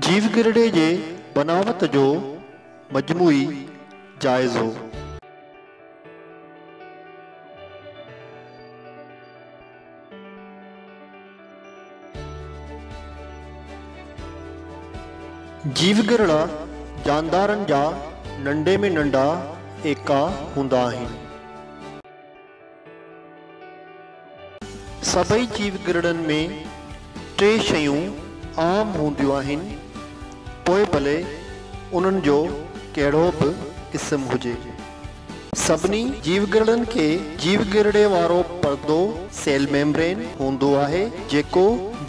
जीव गिरड़े जे बनावत जो मजमूई जीव गिरड़ा जानदारनि जा नंडे में नंडा एका हुंदा हूंदा सभी जीव गिरड़न में टे शयूं आम हूंदियूं आहिनि पोइ भले उन्हनि जो कहिड़ो बि क़िस्म हुजे सभिनी जीवगिरड़नि खे जीवगिरड़े वारो परदो आहे जेको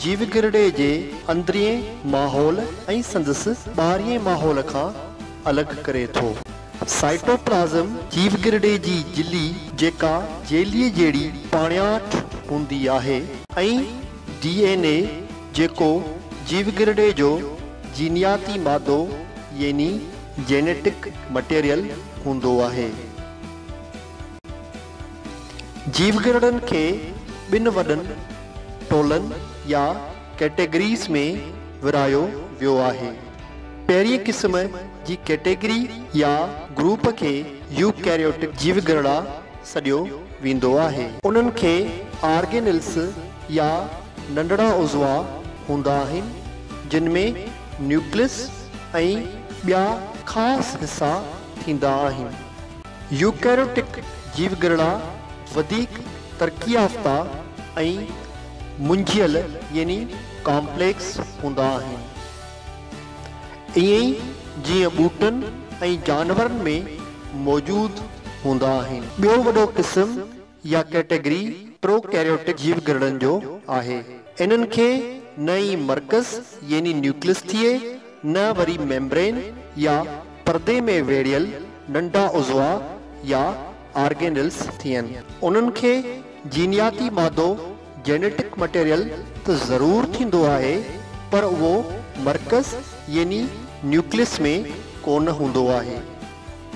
जीवगिरड़े जे जीवगिर माहौल ऐं संदसि माहौल खां अलॻि करे थो साइटोप्लाज़म जीवगिरड़े जी जिली जेका जेलीअ जहिड़ी पाणियाठ हूंदी आहे ऐं डी एन ए जेको जीवगिरड़े जो जीनियाती मादो यानी जेनेटिक मटेरियल हूंदो आहे जीवगरणनि खे ॿिनि वॾनि टोलनि या कैटेगरीज में विरिहायो वो है पहिरीं क़िस्म जी कैटेगरी या ग्रुप खे जीवगरणा सडि॒यो वेंदो आहे उन्हनि खे आर्गेनिल्स या नंढड़ा उज़वा हूंदा जिनमें न्यूक्लस ऐं ॿिया ख़ासि हिसा थींदा आहिनि यूकैरोटिक जीवगरणा तरक़ी याफ़्ता ऐं मुंझियल यानी कॉम्प्लेक्स हूंदा आहिनि ईअं ई जीअं ॿूटनि ऐं जानवरनि में मौजूदु हूंदा आहिनि ॿियो वॾो क़िस्म या कैटेगरी प्रोकैरोटिक जीवगन जो आहे इन्हनि खे न ई मर्कज़ यानी न्यूक्लियस थिए न वरी मेम्ब्रेन या परदे में वेड़ियल नंढा उज़वा या आर्गेनल्स थियनि उन्हनि खे जीनियाती मादो जेनेटिक मटेरियल त ज़रूरु थींदो आहे पर उहो मर्कज़ यानी न्यूक्लियस में कोन हूंदो आहे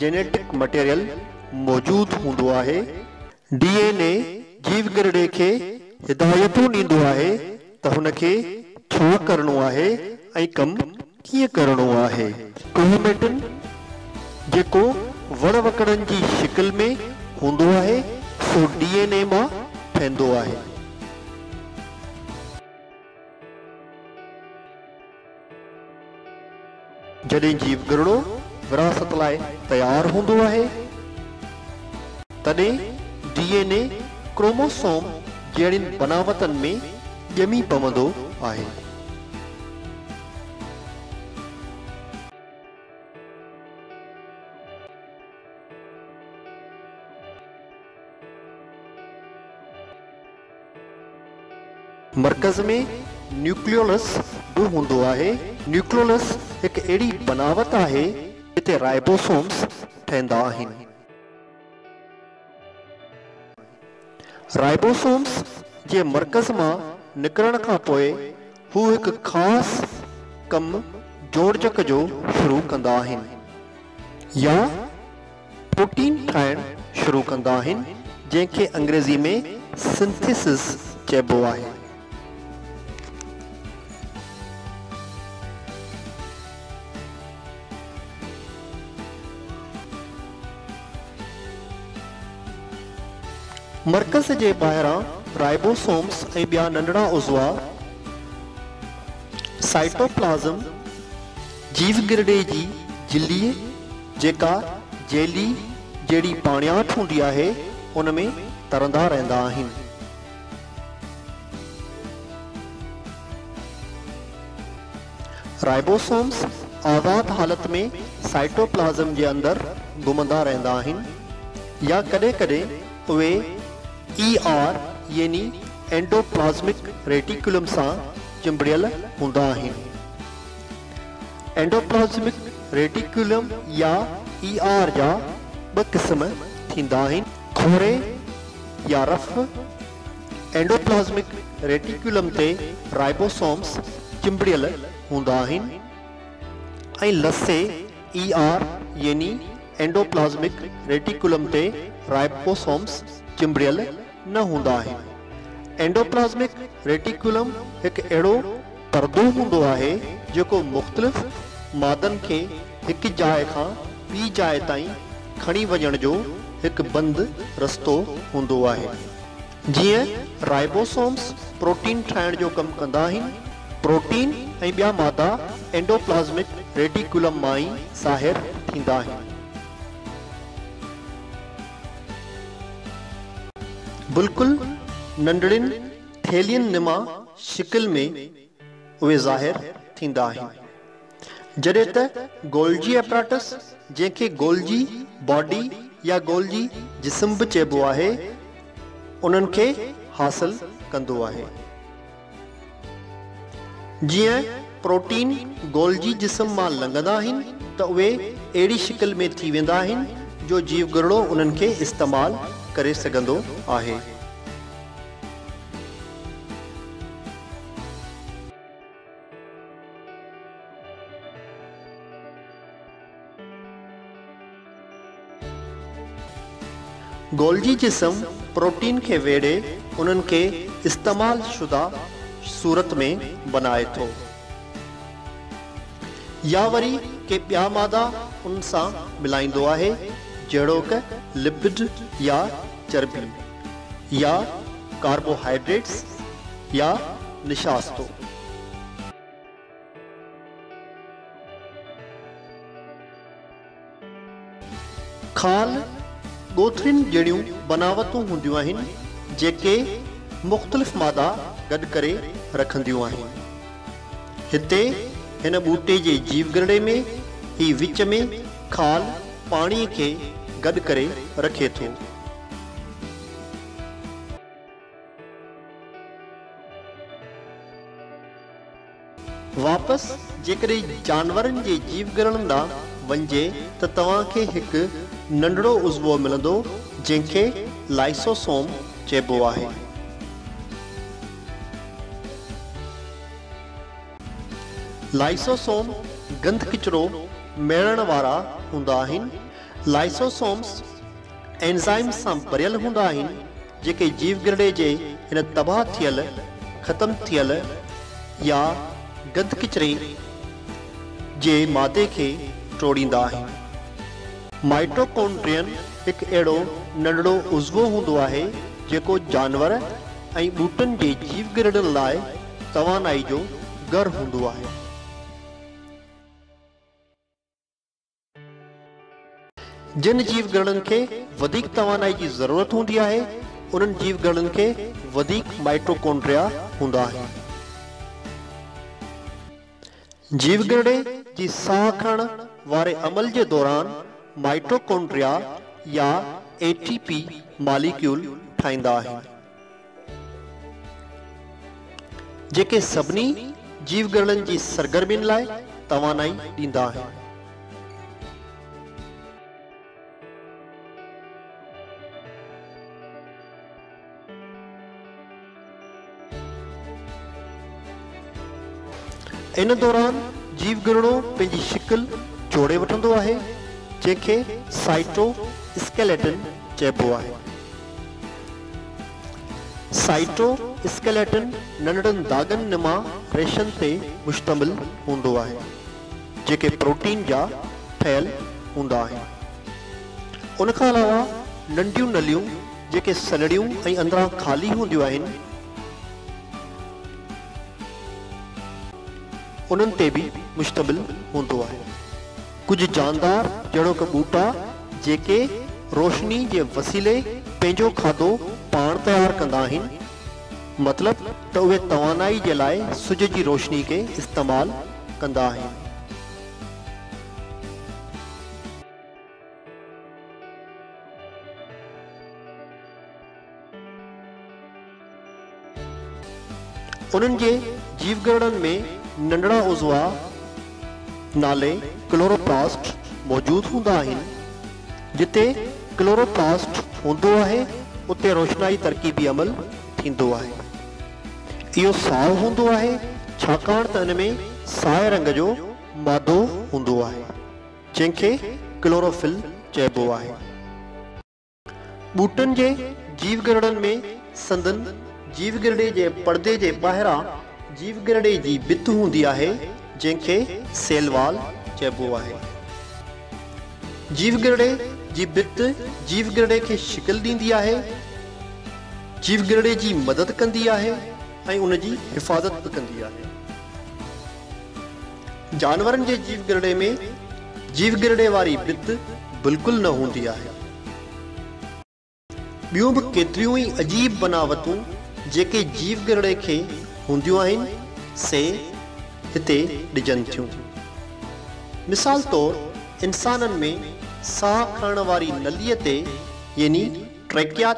जेनेटिक मटेरियल मौजूद होंद है डी एन ए जीव गिरडे के हिदायतू दी है तो उनके करण है कम किए करण है क्रोमेटिन जो वण वकड़न की शिकल में हों डी में फैंद है जैं जीव गिरड़ो विरासत लाइ तयारु हूंदो आहे क्रोमोसोम मर्कज़ में न्यूक्लियोलस बि हूंदो आहे न्यूक्लियोलस हिकु अहिड़ी बनावट आहे ते राइबोसोम्स ठहंदा आहिनि राइबोसोम्स जे मर्कज़ मां निकिरण खां पोइ हू हिकु ख़ासि कमु जोड़जक जो शुरू कंदा आहिनि या प्रोटीन ठाहिण शुरू कंदा आहिनि जंहिंखे अंग्रेज़ी में सिंथेसिस चइबो आहे मर्कज़ जे ॿाहिरां राइबोसोम्स ऐं ॿिया नंढिड़ा उज़वा साइटोप्लाज़म जीवगिरडे जी झिली जेका जहिड़ी पाणियाठि हूंदी आहे उन में तरंदा रहंदा आहिनि राइबोसोम्स आबाद हालति में साइटोप्लाज़म जे अंदरु घुमंदा रहंदा आहिनि या कॾहिं कॾहिं उहे ER यानी एंडोप्लाज्मिक रेटिकुलम से चिंबड़ियल हूंदा आहिनि एंडोप्लाज्मिक रेटिकुलम या ER जा ॿ खोरे या रफ़ एंडोप्लाज़्मिक रेटिकुलम से राइबोसोम्स चिंबड़ियल हूंदा आहिनि लसे ई आर यानी एंडोप्लाज़्मिक रेटिकुलम से राइबोसोम्स चिंबड़ियल न हूंदा आहिनि एंडोप्लाज़मिक रेटिकुलम हिकु अहिड़ो परदो हूंदो आहे जेको मुख़्तलिफ़ मादनि खे हिकु जाइ खां ॿी जाइ ताईं खणी वञण जो हिकु बंदि रस्तो हूंदो आहे जीअं राइबोसोम्स प्रोटीन ठाहिण जो कमु कंदा आहिनि प्रोटीन ऐं ॿिया मादा एंडोप्लाज़मिक रेटिकुलम मां ई ज़ाहिरु थींदा आहिनि बिल्कुलु नंढड़ियुनि थेलियुनि निमा शिकिल में उहे ज़ाहिर थींदा आहिनि जॾहिं त ॻोल्झस जंहिंखे गोल जी बॉडी या गोल जिस्म बि चइबो आहे उन्हनि खे हासिल कंदो आहे जीअं प्रोटीन गोल जिस्म मां लंघंदा आहिनि त उहे अहिड़ी शिकिल में थी वेंदा आहिनि जो जीव गिरड़ो उन्हनि खे इस्तेमालु आहे जी जिस्म प्रोटीन खे वेड़े उन्हनि खे बनाए थो या वरी ॿिया मादा मिलाईंदो आहे चर्बी या कार्बोहाइड्रेट्स या निशास्तों खाल ॻोथरियुनि जहिड़ियूं बनावतूं हूंदियूं जेके मुख़्तलिफ़ मादा गॾु करे रखंदियूं आहिनि हिते हिन ॿूटे जे जीवगरड़े में ही विच में खाल पानी के गॾु करे रखे थो बसि जेकॾहिं जानवरनि जे जीवगण लाइ वञिजे त तव्हांखे हिकु नंढिड़ो उज़वो मिलंदो जंहिंखे लाइसोसोम चइबो आहे लाइसोसोम गंद किचरो मेरण वारा हूंदा आहिनि लाइसोसोम्स एंज़ाइम सां भरियल हूंदा आहिनि जेके जीवगणे जे हिन तबाह थियल ख़तमु थियल या गंदक किचरी जे मादे के टोड़ींदा आहिनि माइटोकॉन्ड्रियन हिकु अहिड़ो नंढिड़ो उज़वो हूंदो आहे जेको जानवर ऐं ॿूटनि जे जीव जीवगरण लाइ तवानाई जो घरु हूंदो आहे जिन जीव जीवगरनि खे वधीक तवानाई जी ज़रूरत हूंदी आहे उन्हनि जीव जीवगरनि खे वधीक माइटोकोंड्रिया हूंदा आहिनि जीवगणे की साह खण वारे अमल के दौरान माइट्रोकोन्ड्रिया या एटीपी मालिक्यूल ठाहींदा आहिनि जेके सभिनी जीवगणनि जी तवानाई ॾींदा आहिनि इन दौरान जीव गिरणो पंहिंजी शिकिल जोड़े वठंदो आहे जंहिंखे साइटो स्केलेटन चइबो आहे साइटो स्केलेटन नंढड़नि दाॻनि मां रेशन ते मुश्तमिल हूंदो आहे जेके प्रोटीन जा ठहियल हूंदा आहिनि उनखां अलावा नंढियूं नलियूं जेके सलड़ियूं ऐं अंदरां खाली हूंदियूं आहिनि उन्हनि ते बि मुश्तमिल हूंदो आहे कुझु जानदार जहिड़ो कबूटा जेके रोशनी जे वसीले पंहिंजो खाधो पाण तयारु कंदा आहिनि मतिलब जे लाइ सिज जी रोशनी खे इस्तेमालु कंदा आहिनि उन्हनि जे जीवगनि में नंढिड़ा उज़वा नाले क्लोरोप्लास्ट मौजूद हूंदा आहिनि जिते क्लोरोप्लास्ट हूंदो आहे उते रोशनाई तरक़ीबी अमल थींदो आहे इहो साओ हूंदो आहे छाकाणि त हिन में साए रंग जो मादो हूंदो आहे जंहिंखे क्लोरोफिल चइबो आहे ॿूटनि जे जीवगरणनि में संदन जीवगरणे जे परदे जे ॿाहिरां जीवगरणे जी बित हूंदी आहे जंहिंखे सेलवाल चइबो आहे जीवगरड़े जी बित जीवे खे शिकिल ॾींदी आहे जीवगरे जी मदद कंदी आहे ऐं उन जी हिफ़ाज़त बि कंदी आहे जानवरनि जे जीवगरे में जीवगिरे वारी बित बिल्कुलु न हूंदी आहे ॿियूं बि केतिरियूं ई अजीब बनावतूं जेके जीवगरिड़े खे हूंदियूं से हिते ॾिजनि थियूं मिसाल तौर इंसान में साह खणण वारी नलीअ ते यानी ट्रेकिया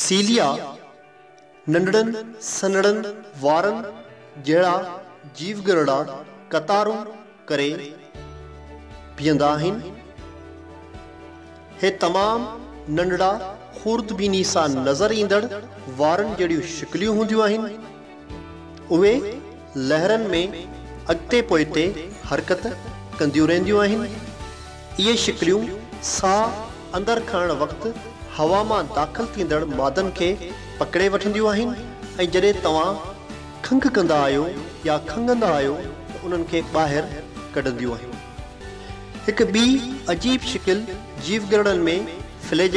सीलिया नंढड़नि सनड़नि वारनि जहिड़ा जीव गिरड़ा कतारूं करे बीहंदा आहिनि नंढड़ा खुर्दबीनी सां नज़र ईंदड़ वारनि जहिड़ियूं शिकिलियूं हूंदियूं आहिनि उहे लहरनि में अॻिते पोइ ते हरकत कंदियूं रहंदियूं आहिनि इहे शिकिलियूं साहु अंदरि खणणु वक़्तु हवा मां दाख़िल थींदड़ मादनि खे पकिड़े वठंदियूं आहिनि ऐं जॾहिं तव्हां खंघि कंदा आहियो या खंघंदा आहियो उन्हनि खे ॿाहिरि कढंदियूं आहिनि हिकु ॿी अजीब शिकिल जीवगरणनि में फिले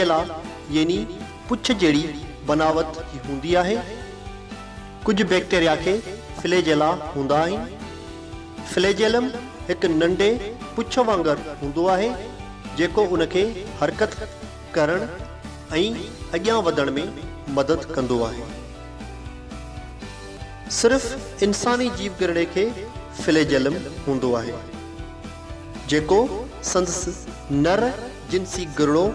यानी पुछ जड़ी बनावट हूंदी होंगी है कुछ बैक्टीरिया के फ्लेजेला हूंदा आहिनि फ्लेजेलम एक नंढे पुछ वांगुरु हूंदो आहे जेको उनखे हरकत करण ऐं अॻियां वधण में मदद कंदो आहे सिर्फ़ु इंसानी जीव गिरणे के फ्लेजेलम हूंदो आहे जेको संदसि नर जिनसी घणो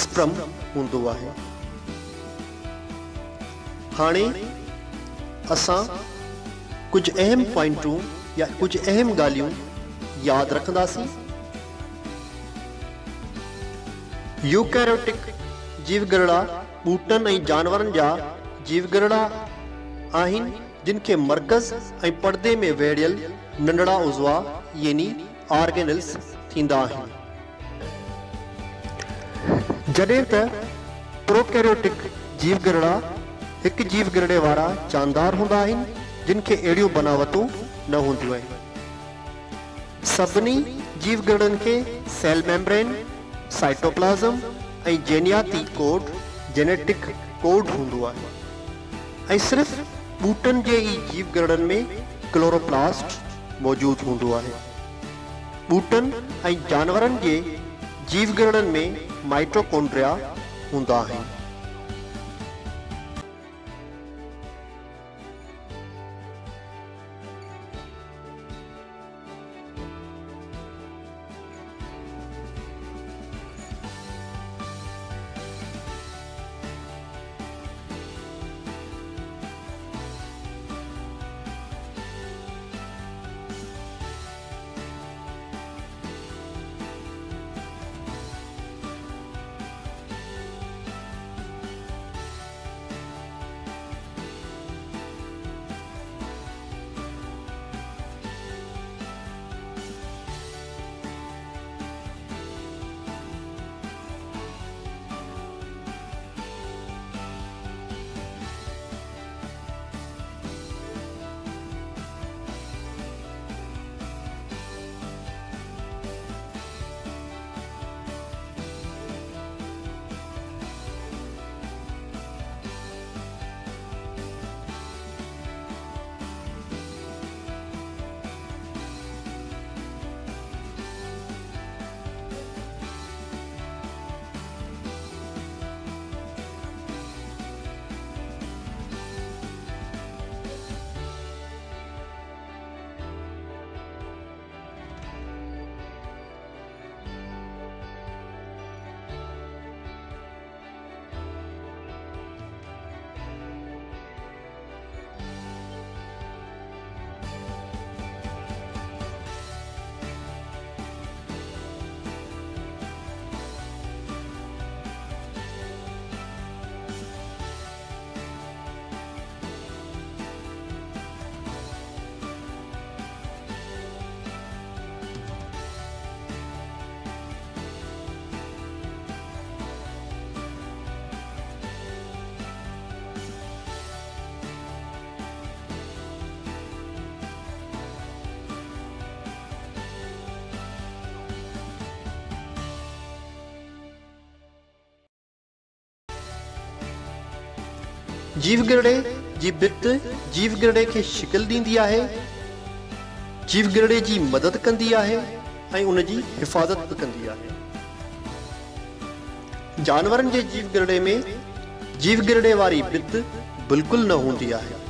स्प्रम असां कुझु अहम पॉइंटूं या कुझु अहम ॻाल्हियूं यादि रखंदासीं यूकेरोटिक जीवगरणा ॿूटनि ऐं जानवरनि जा जीवगणा आहिनि जिन खे मर्कज़ ऐं परदे में वेड़ियल नंढिड़ा उज़वा यानी ऑर्गेनल्स थींदा आहिनि जॾहिं त प्रोकैरोटिक जीव घरणा हिकु जीव घणे वारा जानदार हूंदा आहिनि जिन खे अहिड़ियूं बनावतूं न हूंदियूं आहिनि सभिनी जीव जीवगरणनि खे सेल मेम्ब्रेन साइटोप्लाज़म ऐं जेनियाती कोड जेनेटिक कोड हूंदो आहे ऐं सिर्फ़ु ॿूटनि जे ई जीव घरण में क्लोरोप्लास्ट मौजूदु हूंदो आहे ॿूटनि ऐं जानवरनि जे जीव घरणनि में ਮਾਈਟੋਕੋਂਡਰੀਆ ਹੁੰਦਾ ਹੈ जीवगिरे जी बित बिति जीवगड़े खे शिकिल ॾींदी आहे जीवगिरे जी मदद कंदी आहे ऐं उन जी हिफ़ाज़त कंदी आहे जानवरनि जे जीवगरे में जीवगिरे वारी बित बिल्कुलु न हूंदी आहे